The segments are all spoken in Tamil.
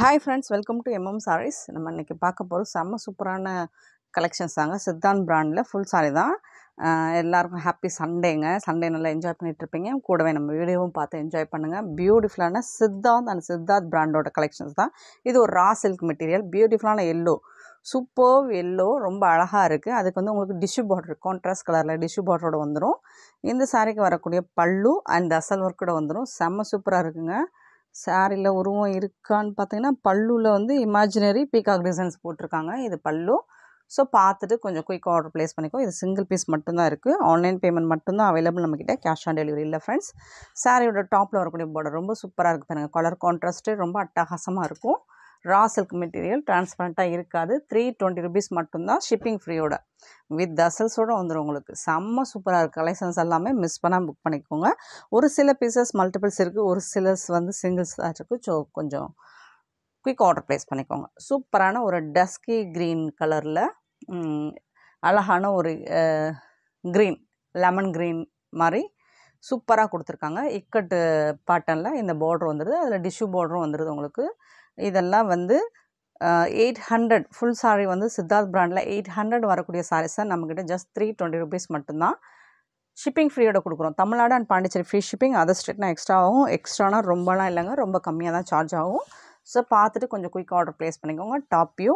Hi friends welcome to MM sarees நம்ம இன்றைக்கி பார்க்க போகிறது செம்ம சூப்பரான கலெக்ஷன்ஸ் தாங்க. சித்தான் பிராண்டில் ஃபுல் சாரி தான். எல்லாருக்கும் ஹாப்பி சண்டேங்க சண்டே நல்லா என்ஜாய் பண்ணிகிட்ருப்பீங்க கூடவே நம்ம வீடியோவும் பார்த்து என்ஜாய் பண்ணுங்கள் பியூட்டிஃபுல்லான சித்தாந்த் அண்ட் சித்தார்த் பிராண்டோட கலெக்ஷன்ஸ் தான். இது ஒரு ரா சில்க் மெட்டீரியல் பியூட்டிஃபுல்லான எல்லோ சூப்பர் எல்லோ ரொம்ப அழகாக இருக்குது அதுக்கு வந்து உங்களுக்கு டிஷ்யூ பார்டர் கான்ட்ராஸ்ட் கலரில் டிஷ்யூ பார்டரோட வந்துடும் இந்த சாரிக்கு வரக்கூடிய பல்லு அண்ட் அசல் ஒர்க்கோட வந்துடும் செம்ம சூப்பராக இருக்குங்க. சாரியில் உருவம் இருக்கான்னு பார்த்தீங்கன்னா பல்லுவில் வந்து இமேஜினரி பீகாக் டிசைன்ஸ் போட்டிருக்காங்க. இது பல்லு. ஸோ பார்த்துட்டு கொஞ்சம் குயிக் ஆர்டர் ப்ளேஸ் பண்ணிக்கோ. இது சிங்கிள் பீஸ் மட்டும்தான் இருக்குது ஆன்லைன் பேமெண்ட் மட்டும்தான் அவைலபிள் நம்மக்கிட்ட கேஷ் ஆன் டெலிவரி இல்லை ஃப்ரெண்ட்ஸ் சாரியோட டாப்பில் வரக்கூடிய பார்டர் ரொம்ப சூப்பராக இருக்குது பாருங்கள் கலர் கான்ட்ராஸ்ட்டு ரொம்ப அட்டகாசமாக இருக்கும். ரா சில்க் மெட்டீரியல் டிரான்ஸ்பரண்ட்டாக இருக்காது. த்ரீ டுவெண்ட்டி ருபீஸ் மட்டும்தான் ஷிப்பிங் ஃப்ரீயோட வித் தசல்ஸோடு வந்துடும் உங்களுக்கு. செம்ம சூப்பராக இருக்குது கலெக்ஷன்ஸ் எல்லாமே மிஸ் பண்ணால் புக் பண்ணிக்கோங்க. ஒரு சில பீசஸ் மல்டிபிள்ஸ் இருக்குது ஒரு சிலஸ் வந்து சிங்கிள்ஸ் தான் இருக்குது ஸோ கொஞ்சம் குயிக் ஆர்டர் ப்ளேஸ் பண்ணிக்கோங்க. சூப்பரான ஒரு டஸ்கி க்ரீன் கலரில் அழகான ஒரு க்ரீன் லெமன் க்ரீன் மாதிரி சூப்பராக கொடுத்துருக்காங்க. இக்கட்டு பாட்டனில் இந்த பார்டர் வந்துடுது அதில் டிஷ்யூ பார்டரும் வந்துடுது உங்களுக்கு. இதெல்லாம் வந்து எயிட் ஹண்ட்ரட் ஃபுல் சாரீ வந்து சித்தார்த் பிராண்டில் எயிட் ஹண்ட்ரட் வரக்கூடிய சாரீஸ் தான் நம்மக்கிட்ட ஜஸ்ட் த்ரீ டுவெண்ட்டி ருபீஸ் மட்டும்தான் ஷிப்பிங் ஃப்ரீயோட கொடுக்குறோம். Tamil Nadu and Pondicherry free shipping other ஸ்டேட்னா எக்ஸ்ட்ரா ஆகும். எக்ஸ்ட்ரானா ரொம்பலாம் இல்லைங்க. ரொம்ப கம்மியாக தான் சார்ஜ் ஆகும். ஸோ பார்த்துட்டு கொஞ்சம் குயிக் ஆர்டர் ப்ளேஸ் பண்ணிக்கோங்க. Top view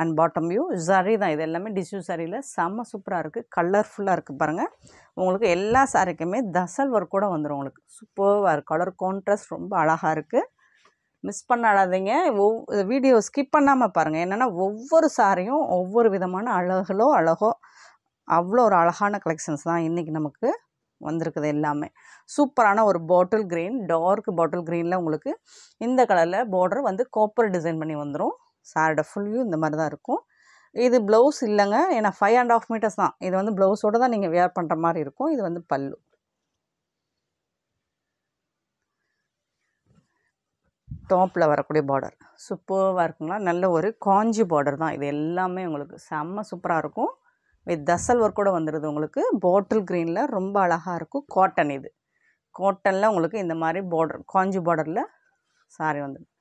and bottom view சரி தான். இது எல்லாமே டிஷ்யூ சாரியில் செம்ம சூப்பராக இருக்குது கலர்ஃபுல்லாக இருக்குது பாருங்கள் உங்களுக்கு எல்லா சாரிக்குமே தசல் ஒர்க் கூட வந்துடும் உங்களுக்கு. சூப்பராக இருக்குது கலர் கான்ட்ராஸ்ட் ரொம்ப அழகாக இருக்குது மிஸ் பண்ணாடாதீங்க. ஒவ் வீடியோ ஸ்கிப் பண்ணாமல் பாருங்கள் என்னென்னா ஒவ்வொரு சாரியும் ஒவ்வொரு விதமான அழகலோ அழகோ அவ்வளோ ஒரு அழகான கலெக்ஷன்ஸ் தான் இன்றைக்கி நமக்கு வந்திருக்குது எல்லாமே. சூப்பரான ஒரு பாட்டில் க்ரீன் டார்க் பாட்டில் க்ரீனில் உங்களுக்கு இந்த கலரில் பார்டர் வந்து கோப்பர் டிசைன் பண்ணி வந்துடும் சாரோட ஃபுல் வியூ இந்த மாதிரி தான் இருக்கும். இது ப்ளவுஸ் இல்லைங்க. ஏன்னா ஃபைவ் அண்ட் ஆஃப் மீட்டர்ஸ் தான். இது வந்து ப்ளவுஸோடு தான் நீங்கள் வேர் பண்ணுற மாதிரி இருக்கும். இது வந்து பல்லு. டாப்பில் வரக்கூடிய பார்டர் சூப்பராக இருக்குங்களா? நல்ல ஒரு காஞ்சி பார்டர் தான். இது எல்லாமே உங்களுக்கு செம்ம சூப்பராக இருக்கும். வித் தசல் ஒர்க் கூட வந்துடுது உங்களுக்கு. பாட்டில் க்ரீனில் ரொம்ப அழகாக இருக்கும். காட்டன் இது. காட்டனில் உங்களுக்கு இந்த மாதிரி பார்டர் காஞ்சி பார்டரில் சாரி வந்துடும்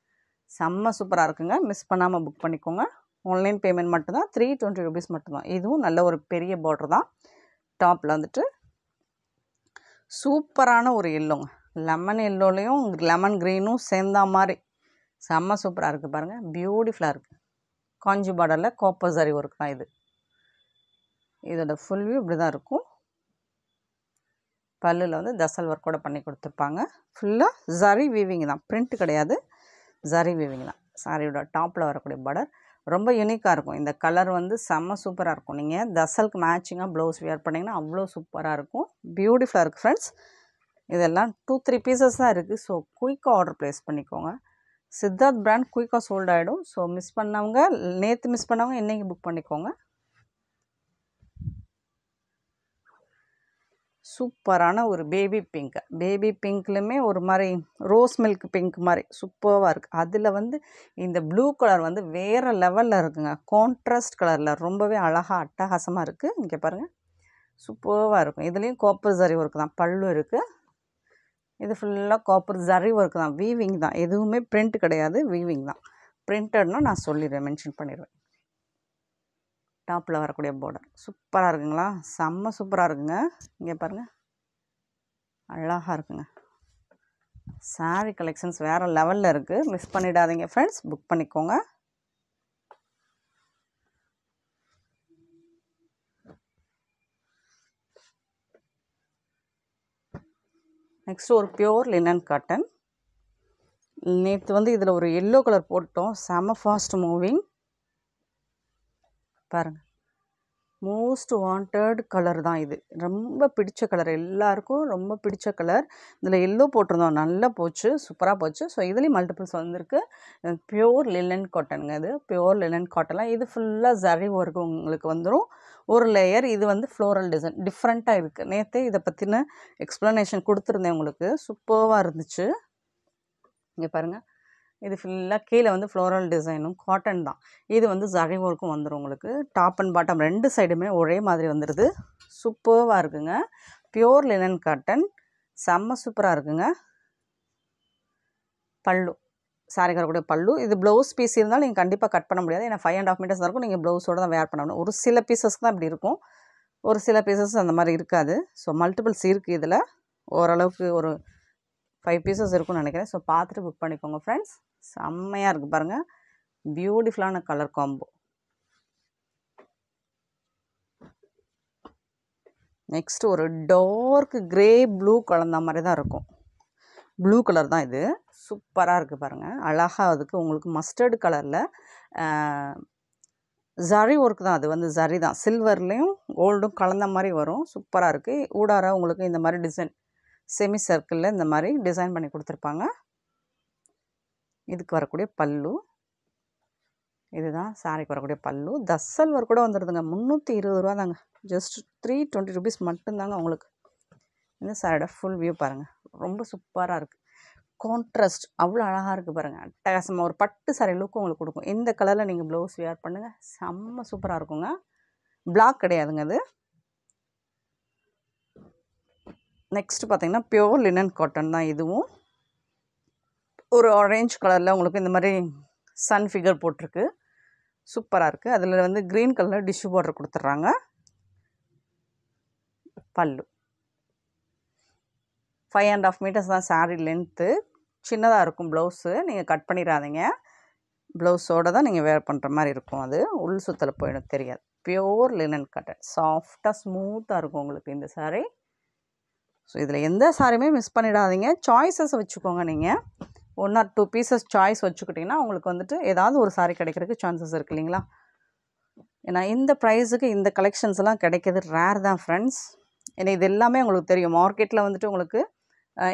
செம்ம சூப்பராக இருக்குங்க. மிஸ் பண்ணாமல் புக் பண்ணிக்கோங்க. ஆன்லைன் பேமெண்ட் மட்டும்தான். த்ரீ டுவெண்ட்டி ருபீஸ் மட்டும்தான். இதுவும் நல்ல ஒரு பெரிய பார்டர் தான். டாப்பில் வந்துட்டு சூப்பரான ஒரு எல்லோங்க லெமன் எல்லோலையும் லெமன் க்ரீனும் சேர்ந்தா மாதிரி. செம்ம சூப்பராக இருக்குது பாருங்கள் பியூட்டிஃபுல்லாக இருக்குது காஞ்சி பார்டரில் கோப்பர் சரி ஒர்க் தான் இது. இதோட ஃபுல் வியூ இப்படி தான் இருக்கும். பல்லில் வந்து தசல் ஒர்க்கோட பண்ணி கொடுத்துருப்பாங்க. ஃபுல்லாக ஜரி வீவிங் தான். பிரிண்ட் கிடையாது. ஜரி வீவிங் தான். சாரியோட டாப்பில் வரக்கூடிய பார்டர் ரொம்ப யூனிக்காக இருக்கும். இந்த கலர் வந்து செம்ம சூப்பராக இருக்கும். நீங்கள் தசலுக்கு மேட்சிங்காக ப்ளவுஸ் வியர் பண்ணிங்கன்னா அவ்வளோ சூப்பராக இருக்கும். பியூட்டிஃபுல்லாக இருக்குது ஃப்ரெண்ட்ஸ் இதெல்லாம் டூ த்ரீ பீசஸ் தான் இருக்குது ஸோ குயிக்காக ஆர்டர் ப்ளேஸ் பண்ணிக்கோங்க. சித்தார்த் பிராண்ட் குயிக்காக சோல்ட் ஆகிடும் ஸோ மிஸ் பண்ணவங்க நேற்று மிஸ் பண்ணவங்க இன்றைக்கி புக் பண்ணிக்கோங்க. சூப்பரான ஒரு பேபி பிங்க். பேபி பிங்க்லையுமே ஒரு மாதிரி ரோஸ் மில்க் பிங்க் மாதிரி சூப்பராக இருக்குது அதில் வந்து இந்த ப்ளூ கலர் வந்து வேறு லெவலில் இருக்குங்க. கான்ட்ராஸ்ட் கலரில் ரொம்பவே அழகாக அட்டகாசமாக இருக்குது இங்கே பாருங்கள் சூப்பராக இருக்கும். இதுலேயும் காப்பர் ஜரி ஒர்க் தான். பல்லு இருக்குது இது ஃபுல்லாக காப்பர் ஜரி ஒர்க் தான். வீவிங் தான். எதுவுமே பிரிண்ட் கிடையாது. வீவிங் தான். பிரிண்டட்னா நான் சொல்லிடுவேன் மென்ஷன் பண்ணிடுவேன் டாப்பில் வரக்கூடிய பார்டர் சூப்பராக இருக்குங்களா? செம்ம சூப்பராக இருக்குங்க. இங்கே பாருங்கள் அழகாக இருக்குங்க. சாரீ கலெக்ஷன்ஸ் வேறு லெவலில் இருக்குது மிஸ் பண்ணிடாதீங்க ஃப்ரெண்ட்ஸ் புக் பண்ணிக்கோங்க. நெக்ஸ்ட் ஒரு பியோர் லினன் காட்டன் நேற்று வந்து இதில் ஒரு எல்லோ கலர் போட்டோம் செம ஃபாஸ்ட் மூவிங் பாருங்கள் மோஸ்ட் வாண்டட் கலர் தான் இது. ரொம்ப பிடிச்ச கலர் எல்லாருக்கும் ரொம்ப பிடிச்ச கலர் இதில் எல்லோ போட்டிருந்தோம். நல்லா போச்சு. சூப்பராக போச்சு. ஸோ இதுலேயும் மல்டிபிள்ஸ் வந்திருக்கு. பியோர் லிலன் காட்டனுங்க இது. பியோர் லிலன் காட்டன்லாம் இது ஃபுல்லாக ஜரி ஒர்க் உங்களுக்கு வந்துடும் ஒரு லேயர் இது வந்து ஃப்ளோரல் டிசைன் டிஃப்ரெண்ட்டாக இருக்குது நேற்றே இதை பற்றின எக்ஸ்ப்ளனேஷன் கொடுத்துருந்தேன் உங்களுக்கு. சூப்பராக இருந்துச்சு. இங்கே பாருங்கள் இது ஃபுல்லாக கீழே வந்து ஃப்ளோரல் டிசைனும் காட்டன் தான். இது வந்து ஜரி ஒர்க்கும் வந்துடும் உங்களுக்கு. டாப் அண்ட் பாட்டம் ரெண்டு சைடுமே ஒரே மாதிரி வந்துடுது சூப்பர்வாக இருக்குங்க. பியோர் லினன் காட்டன் செம்ம சூப்பராக இருக்குங்க. பல்லு. சாரி கரக்கூடிய பல்லு. இது ப்ளவுஸ் பீஸ் இருந்தாலும் நீங்கள் கண்டிப்பாக கட் பண்ண முடியாது. ஏன்னா ஃபைவ் அண்ட் ஆஃப் மீட்டர்ஸ் தான் இருக்கும். நீங்கள் ப்ளவுஸோட தான் வேர் பண்ணணும் ஒரு சில பீசஸ்க்கு தான் இப்படி இருக்கும். ஒரு சில பீசஸ் அந்த மாதிரி இருக்காது. ஸோ மல்டிபிள்ஸ் இருக்குது இதில். ஓரளவுக்கு ஒரு ஃபைவ் பீசஸ் இருக்கும்னு நினைக்கிறேன். ஸோ பார்த்துட்டு புக் பண்ணிக்கோங்க ஃப்ரெண்ட்ஸ் செம்மையாக இருக்குது பாருங்கள் பியூட்டிஃபுல்லான கலர் காம்போ நெக்ஸ்ட் ஒரு டார்க் கிரே ப்ளூ கலந்த மாதிரி தான் இருக்கும். ப்ளூ கலர் தான் இது. சூப்பராக இருக்குது பாருங்கள் அழகாக அதுக்கு உங்களுக்கு மஸ்டர்டு கலரில் ஜரி ஒர்க் தான் அது. வந்து ஜரி தான். சில்வர்லேயும் கோல்டும் கலந்த மாதிரி வரும். சூப்பராக இருக்குது ஊடார உங்களுக்கு இந்த மாதிரி டிசைன் செமி சர்க்கிளில் இந்த மாதிரி டிசைன் பண்ணி கொடுத்துருப்பாங்க. இதுக்கு வரக்கூடிய பல்லு. இதுதான் சாரிக்கு வரக்கூடிய பல்லு. தசல் ஒர்க் கூட வந்துடுதுங்க முந்நூற்றி இருபது ரூபா தாங்க ஜஸ்ட் த்ரீ டுவெண்ட்டி ருபீஸ் மட்டும்தாங்க உங்களுக்கு. இந்த சாரியோட ஃபுல் வியூ பாருங்கள் ரொம்ப சூப்பராக இருக்குது கான்ட்ராஸ்ட் அவ்வளோ அழகாக இருக்குது பாருங்கள் அட்டகாசமாக ஒரு பட்டு சாரி லுக்கு உங்களுக்கு கொடுக்கும். இந்த கலரில் நீங்கள் ப்ளவுஸ் வியர் பண்ணுங்கள் செம்ம சூப்பராக இருக்குங்க. பிளாக் கிடையாதுங்க அது. நெக்ஸ்ட்டு பார்த்தீங்கன்னா பியோர் லினன் காட்டன் தான் இதுவும். ஒரு ஆரேஞ்ச் கலரில் உங்களுக்கு இந்த மாதிரி சன் ஃபிகர் போட்டிருக்கு. சூப்பராக இருக்குது அதில் வந்து க்ரீன் கலரில் டிஷ்யூ பார்டர் கொடுத்துட்றாங்க. பல்லு. ஃபைவ் அண்ட் ஆஃப் மீட்டர்ஸ் தான் சாரீ லென்த்து சின்னதாக இருக்கும் ப்ளவுஸு நீங்கள் கட் பண்ணிடாதீங்க. ப்ளவுஸோடு தான் நீங்கள் வேர் பண்ணுற மாதிரி இருக்கும் அது. உள் சுத்தலை போயிடும் தெரியாது. பியோர் லினன் கட்டன் சாஃப்டாக ஸ்மூத்தாக இருக்கும் உங்களுக்கு இந்த சாரீ ஸோ இதில் எந்த சாரியுமே மிஸ் பண்ணிடாதீங்க. சாய்ஸஸ் வச்சுக்கோங்க நீங்கள் one or two pieces choice வச்சுக்கிட்டிங்கன்னா உங்களுக்கு வந்துட்டு ஏதாவது ஒரு சாரி கிடைக்கிறதுக்கு சான்சஸ் இருக்குது இல்லைங்களா? ஏன்னா இந்த ப்ரைஸுக்கு இந்த கலெக்ஷன்ஸ் எல்லாம் கிடைக்கிறது ரேர் தான் ஃப்ரெண்ட்ஸ் ஏன்னா இது எல்லாமே உங்களுக்கு தெரியும். மார்க்கெட்டில் வந்துட்டு உங்களுக்கு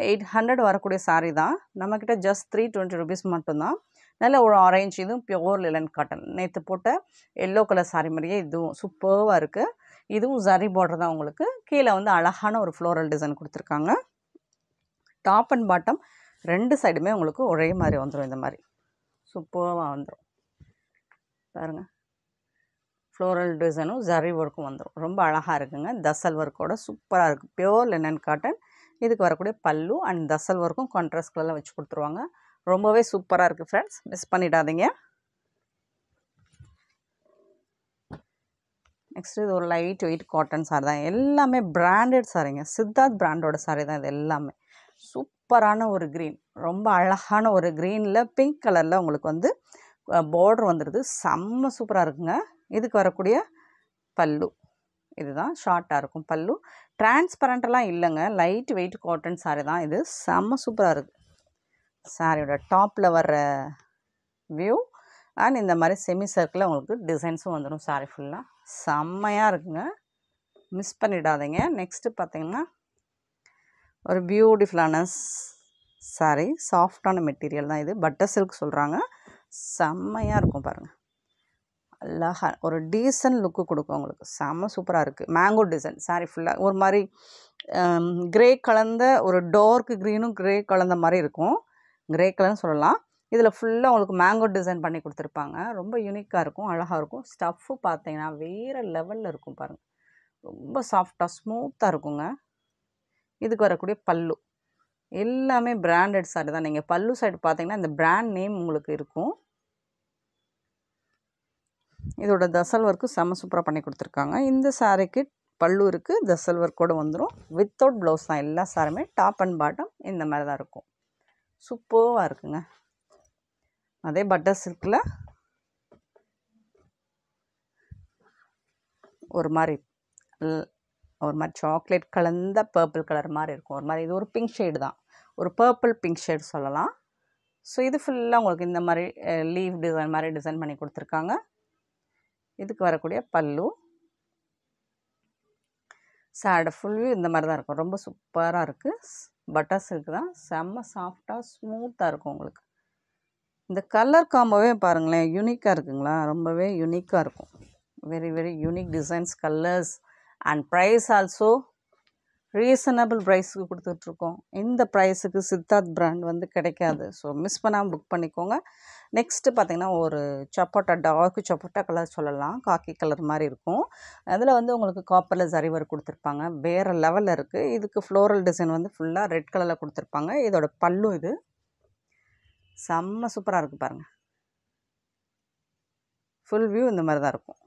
எயிட் ஹண்ட்ரட் வரக்கூடிய சாரீ தான். நம்மக்கிட்ட ஜஸ்ட் த்ரீ டுவெண்ட்டி ருபீஸ் மட்டும்தான். நல்ல ஒரு ஆரேஞ்ச் இதுவும் பியோர் லிலன் காட்டன் நேற்று போட்ட எல்லோ கலர் சாரீ மாதிரியே இதுவும் சூப்பர்வாக இருக்குது இதுவும் ஜரி பார்டர் தான் உங்களுக்கு. கீழே வந்து அழகான ஒரு ஃப்ளோரல் டிசைன் கொடுத்துருக்காங்க. டாப் அண்ட் பாட்டம் ரெண்டு சைடுமே உங்களுக்கு ஒரே மாதிரி வந்துடும் இந்த மாதிரி. சூப்பராக வந்துடும் பாருங்கள் ஃப்ளோரல் டிசைனும் ஜரி ஒர்க்கும் வந்துடும் ரொம்ப அழகாக இருக்குங்க. தசல் ஒர்க்கோட சூப்பராக இருக்குது பியோர் லெனன் காட்டன் இதுக்கு வரக்கூடிய பல்லு அண்ட் தசல் ஒர்க்கும் கான்ட்ராஸ்ட் கலரில் வச்சு கொடுத்துருவாங்க. ரொம்பவே சூப்பராக இருக்குது ஃப்ரெண்ட்ஸ் மிஸ் பண்ணிடாதீங்க. நெக்ஸ்ட் இது ஒரு லைட் வெயிட் காட்டன் சாரி தான். எல்லாமே பிராண்டட் சாரிங்க சித்தார்த் பிராண்டோட சாரி தான் இது எல்லாமே. சூப்பரான ஒரு க்ரீன் ரொம்ப அழகான ஒரு க்ரீனில் பிங்க் கலரில் உங்களுக்கு வந்து பார்டர் வந்துடுது செம்ம சூப்பராக இருக்குங்க. இதுக்கு வரக்கூடிய பல்லு. இதுதான் ஷார்ட்டாக இருக்கும் பல்லு. டிரான்ஸ்பரண்ட்டெல்லாம் இல்லைங்க. லைட் வெயிட் காட்டன் சாரி தான் இது. செம்ம சூப்பராக இருக்குது சாரியோட டாப்பில் வர்ற வியூ அண்ட் இந்த மாதிரி செமி சர்க்கிளில் உங்களுக்கு டிசைன்ஸும் வந்துடும் சாரி ஃபுல்லாக செம்மையாக இருக்குங்க. மிஸ் பண்ணிடாதீங்க. நெக்ஸ்ட்டு பார்த்தீங்கன்னா ஒரு பியூட்டிஃபுல்லான சாரி சாஃப்டான மெட்டீரியல் தான் இது. பட்டர் சில்க் சொல்கிறாங்க செம்மையாக இருக்கும் பாருங்கள் அழகாக ஒரு டீசன்ட் லுக்கு கொடுக்கும் உங்களுக்கு. செம்ம சூப்பராக இருக்குது மேங்கோ டிசைன் சாரி ஃபுல்லாக ஒரு மாதிரி um, கிரே கலந்த ஒரு டார்க் க்ரீனும் கிரே கலந்த மாதிரி இருக்கும். கிரே கலர்னு சொல்லலாம். இதில் ஃபுல்லாக உங்களுக்கு மேங்கோ டிசைன் பண்ணி கொடுத்துருப்பாங்க. ரொம்ப யூனிக்காக இருக்கும் அழகாக இருக்கும். ஸ்டஃப்பு பார்த்தீங்கன்னா வேறு லெவலில் இருக்கும் பாருங்கள் ரொம்ப சாஃப்டாக ஸ்மூத்தாக இருக்குங்க. இதுக்கு வரக்கூடிய பல்லு. எல்லாமே பிராண்டட் சாரி தான். நீங்கள் பல்லு சைடு பார்த்தீங்கன்னா இந்த பிராண்ட் நேம் உங்களுக்கு இருக்கும். இதோட தசல் ஒர்க்கு செம சூப்பராக பண்ணி கொடுத்துருக்காங்க. இந்த சாரீக்கு பல்லு இருக்குது தசல் ஒர்க்கோடு வந்துடும் வித்தவுட் ப்ளவுஸ் தான். எல்லா சாருமே டாப் அண்ட் பாட்டம் இந்த மாதிரி தான் இருக்கும். சூப்பராக இருக்குங்க. அதே பட்டர் சில்கில் ஒரு மாதிரி ஒரு மாதிரி சாக்லேட் கலந்த பர்பிள் கலர் மாதிரி இருக்கும். ஒரு மாதிரி இது ஒரு பிங்க் ஷேடு தான். ஒரு பர்பிள் பிங்க் ஷேடு சொல்லலாம். ஸோ இது ஃபுல்லாக உங்களுக்கு இந்த மாதிரி லீவ் டிசைன் மாதிரி டிசைன் பண்ணி கொடுத்துருக்காங்க. இதுக்கு வரக்கூடிய பல்லு. சேடை ஃபுல்லும் இந்த மாதிரி தான் இருக்கும். ரொம்ப சூப்பராக இருக்குது பட்டர் சில்க் தான். செம்ம சாஃப்டாக ஸ்மூத்தாக இருக்கும் உங்களுக்கு. இந்த கலர் காம்போவே பாருங்களேன் யூனிக்காக இருக்குங்களா? ரொம்பவே யூனிக்காக இருக்கும். Very very unique designs colours and price also reasonable ப்ரைஸுக்கு கொடுத்துட்ருக்கோம். இந்த ப்ரைஸுக்கு சித்தார்த் பிராண்ட் வந்து கிடைக்காது. ஸோ மிஸ் பண்ணாமல் புக் பண்ணிக்கோங்க. நெக்ஸ்ட்டு பார்த்திங்கன்னா ஒரு சப்போட்டா டார்க் சப்போட்டா கலர் சொல்லலாம். காக்கி கலர் மாதிரி இருக்கும். அதில் வந்து உங்களுக்கு காப்பரில் ஜரி கொடுத்துருப்பாங்க. வேறு லெவலில் இருக்குது இதுக்கு ஃப்ளோரல் டிசைன் வந்து ஃபுல்லாக ரெட் கலரில் கொடுத்துருப்பாங்க. இதோட பல்லும் இது. செம்ம சூப்பராக இருக்குது பாருங்கள் ஃபுல் வியூ இந்த மாதிரி தான் இருக்கும்.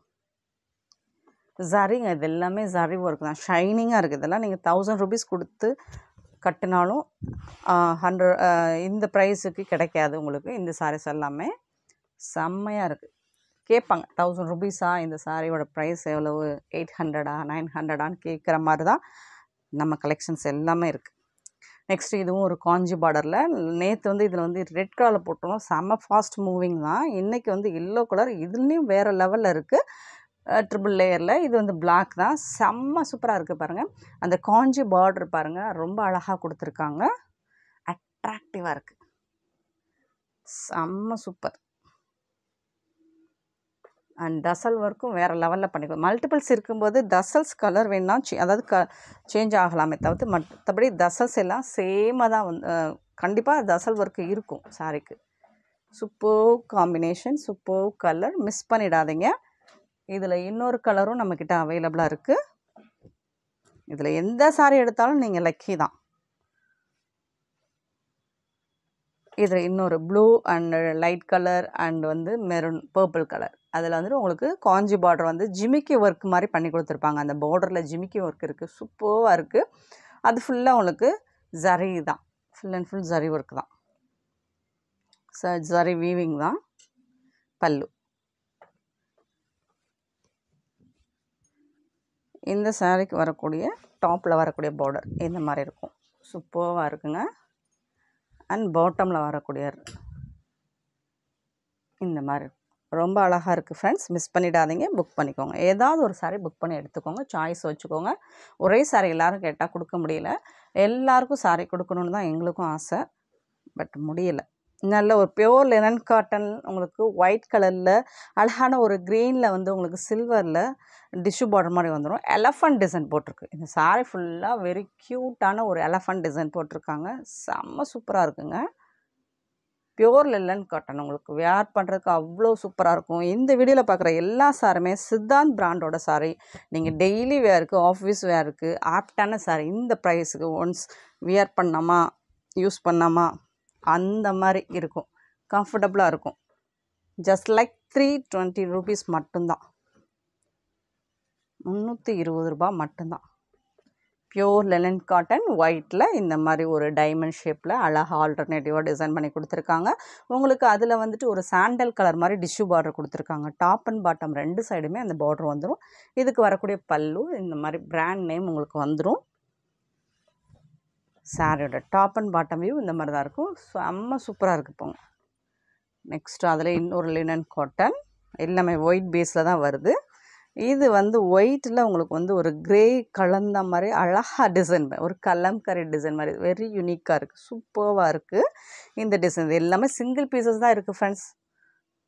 ஜரிங்க இது எல்லாமே ஜரி ஒர்க் தான். ஷைனிங்காக இருக்குது இதெல்லாம் நீங்கள் தௌசண்ட் ருபீஸ் கொடுத்து கட்டினாலும் ஹண்ட்ரட் இந்த ப்ரைஸுக்கு கிடைக்காது உங்களுக்கு. இந்த சாரீஸ் எல்லாமே செம்மையாக இருக்குது கேட்பாங்க தௌசண்ட் ருபீஸா இந்த சாரியோட ப்ரைஸ் எவ்வளவு? எயிட் ஹண்ட்ரடா நைன் ஹண்ட்ரடான்னு கேட்குற மாதிரி தான் நம்ம கலெக்ஷன்ஸ் எல்லாமே இருக்குது நெக்ஸ்ட் இதுவும் ஒரு காஞ்சி பார்டரில். நேற்று வந்து இதில் வந்து ரெட் கலரில் போட்டோம் செம்ம ஃபாஸ்ட் மூவிங் தான். இன்றைக்கி வந்து எல்லோ கலர் இதுலேயும் வேறு லெவலில் இருக்குது ட்ரிபிள் லேயரில் இது வந்து பிளாக் தான். செம்ம சூப்பராக இருக்குது பாருங்கள் அந்த காஞ்சி பார்டர் பாருங்கள் ரொம்ப அழகாக கொடுத்துருக்காங்க. அட்ராக்டிவாக இருக்குது செம்ம சூப்பர் அண்ட் டசல் ஒர்க்கும் வேறு லெவலில் பண்ணிக்கலாம் மல்டிபிள்ஸ் இருக்கும்போது தசல்ஸ் கலர் வேணால் சே அதாவது க சேஞ்ச் ஆகலாமே தவிர்த்து மற்றபடி தசல்ஸ் எல்லாம் சேமாக தான் வந்து கண்டிப்பாக தசல் ஒர்க்கு இருக்கும் சாரிக்கு. Super combination super colour miss பண்ணிடாதீங்க. இதில் இன்னொரு கலரும் நம்மக்கிட்ட அவைலபிளாக இருக்குது இதில் எந்த சாரி எடுத்தாலும் நீங்கள் லக்கி தான். இதில் இன்னொரு blue and light colour and வந்து மெரூன் பர்பிள் கலர் அதில் வந்துட்டு உங்களுக்கு காஞ்சி பார்டர் வந்து ஜிமிக்கி ஒர்க் மாதிரி பண்ணி கொடுத்துருப்பாங்க. அந்த பார்டரில் ஜிமிக்கி ஒர்க் இருக்குது சூப்பராக இருக்குது அது ஃபுல்லாக உங்களுக்கு ஜரி தான். Full and full zari work தான். ச ஜரி வீவிங் தான். பல்லு. இந்த சாரிக்கு வரக்கூடிய டாப்பில் வரக்கூடிய பார்டர் இந்த மாதிரி இருக்கும். சூப்பராக இருக்குங்க. அண்ட் பாட்டமில் வரக்கூடிய இந்த மாதிரி இருக்கும். ரொம்ப அழகாக இருக்குது ஃப்ரெண்ட்ஸ் மிஸ் பண்ணிடாதீங்க. புக் பண்ணிக்கோங்க. ஏதாவது ஒரு சாரீ புக் பண்ணி எடுத்துக்கோங்க. சாய்ஸ் வச்சுக்கோங்க. ஒரே சாரீ எல்லோரும் கேட்டால் கொடுக்க முடியல. எல்லாருக்கும் சாரீ கொடுக்கணுன்னு தான் எங்களுக்கும் ஆசை. பட் முடியல. நல்ல ஒரு பியோர் லெனன் காட்டன் உங்களுக்கு ஒயிட் கலரில் அழகான ஒரு க்ரீனில் வந்து உங்களுக்கு சில்வரில் டிஷ்யூ பார்டர் மாதிரி வந்துடும் எலஃபண்ட் டிசைன் போட்டிருக்கு. இந்த சாரீ ஃபுல்லாக வெரி க்யூட்டான ஒரு எலஃபண்ட் டிசைன் போட்டிருக்காங்க. செம்ம சூப்பராக இருக்குங்க. பியோர் லெல்லன் காட்டன் உங்களுக்கு வேர் பண்ணுறதுக்கு அவ்வளோ சூப்பராக இருக்கும். இந்த வீடியோவில் பார்க்குற எல்லா சாருமே சித்தாந்த் பிராண்டோட சாரி நீங்கள் டெய்லி வேருக்கு ஆஃபீஸ் வேருக்கு ஆப்டான சாரி இந்த ப்ரைஸுக்கு ஒன்ஸ் வியர் பண்ணாமா யூஸ் பண்ணாமா அந்த மாதிரி இருக்கும். கம்ஃபர்டபுளாக இருக்கும். Just like three twenty rupees மட்டும்தான். முந்நூற்றி இருபது ரூபா மட்டும்தான். ப்யூர் லெனன் காட்டன் ஒயிட்டில் இந்த மாதிரி ஒரு டைமண்ட் ஷேப்பில் அழகாக ஆல்டர்னேட்டிவாக டிசைன் பண்ணி கொடுத்துருக்காங்க. உங்களுக்கு அதில் வந்துட்டு ஒரு சாண்டல் கலர் மாதிரி டிஷ்யூ பார்டர் கொடுத்துருக்காங்க. டாப் அண்ட் பாட்டம் ரெண்டு சைடுமே அந்த பார்டர் வந்துடும் இதுக்கு வரக்கூடிய பல்லு இந்த மாதிரி பிராண்ட் நேம் உங்களுக்கு வந்துடும் சாரியோட டாப் அண்ட் பாட்டம் வியூ இந்த மாதிரி தான் இருக்கும். செம்ம சூப்பராக இருக்குது போங்க நெக்ஸ்ட் அதில் இன்னொரு லினன் காட்டன் எல்லாமே ஒயிட் பேஸில் தான் வருது. இது வந்து ஒயிட்டில் உங்களுக்கு வந்து ஒரு கிரே கலந்த மாதிரி அழகாக டிசைன் ஒரு கலம்கரி டிசைன் மாதிரி வெரி யூனிக்காக இருக்குது சூப்பர்வாக இருக்குது இந்த டிசைன் இது எல்லாமே சிங்கிள் பீசஸ் தான் இருக்குது ஃப்ரெண்ட்ஸ்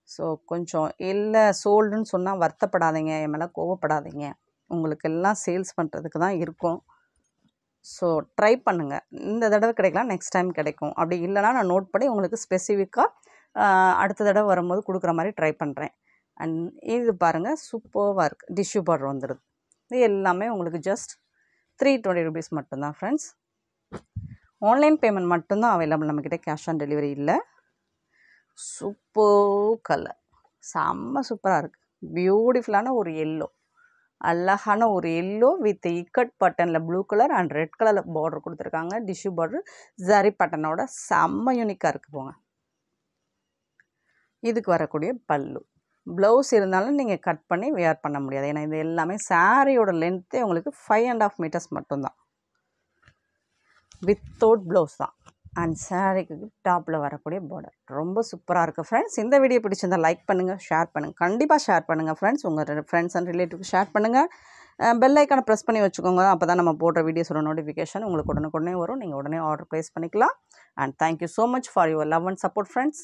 ஸோ கொஞ்சம் இல்லை சோல்டுன்னு சொன்னால் வருத்தப்படாதீங்க என் மேலே கோவப்படாதீங்க. உங்களுக்கு எல்லாம் சேல்ஸ் பண்ணுறதுக்கு தான் இருக்கும். ஸோ ட்ரை பண்ணுங்கள் இந்த தடவை கிடைக்கலாம் நெக்ஸ்ட் டைம் கிடைக்கும். அப்படி இல்லைனா நான் நோட் பண்ணி உங்களுக்கு ஸ்பெசிஃபிக்காக அடுத்த தடவை வரும்போது கொடுக்குற மாதிரி ட்ரை பண்ணுறேன் அண்ட் இது பாருங்கள் சூப்பர்வாக இருக்குது டிஷ்யூ பவுடர் வந்துடுது இது எல்லாமே உங்களுக்கு ஜஸ்ட் த்ரீ டுவெண்ட்டி ருபீஸ் மட்டும்தான் ஃப்ரெண்ட்ஸ் ஆன்லைன் பேமெண்ட் மட்டும்தான் அவைலபிள் நம்மக்கிட்ட கேஷ் ஆன் டெலிவரி இல்லை. சூப்பர் கலர் செம்ம சூப்பராக இருக்குது பியூட்டிஃபுல்லான ஒரு எல்லோ அழகான ஒரு எல்லோ வித் இக்கட் பட்டனில் ப்ளூ கலர் அண்ட் ரெட் கலரில் பார்டர் கொடுத்துருக்காங்க. டிஷ்யூ பார்டர் ஜரி பட்டனோட செம்ம யூனிக்காக இருக்குது போங்க. இதுக்கு வரக்கூடிய பல்லு. ப்ளவுஸ் இருந்தாலும் நீங்கள் கட் பண்ணி வேர் பண்ண முடியாது. ஏன்னா இது எல்லாமே சாரியோட லென்த்தே உங்களுக்கு ஃபைவ் அண்ட் ஆஃப் மீட்டர்ஸ் மட்டும்தான். வித்தவுட் ப்ளவுஸ் தான். அண்ட் சாரிக்கு டாப்பில் வரக்கூடிய பார்டர் ரொம்ப சூப்பராக இருக்குது ஃப்ரெண்ட்ஸ் இந்த வீடியோ பிடிச்சிருந்தா லைக் பண்ணுங்கள் ஷேர் பண்ணுங்கள் கண்டிப்பாக ஷேர் பண்ணுங்கள் ஃப்ரெண்ட்ஸ் உங்கள் ஃப்ரெண்ட்ஸ் அண்ட் ரிலேட்டிவ்க்கு ஷேர் பண்ணுங்கள் பெல் ஐக்கானை ப்ரெஸ் பண்ணி வச்சுக்கோங்க. அப்போ தான் நம்ம போடுற வீடியோஸோட நோட்டிஃபிகேஷன் உங்களுக்கு உடனுக்குடனே வரும். நீங்கள் உடனே ஆர்டர் ப்ளேஸ் பண்ணிக்கலாம். And thank you so much for your love and support friends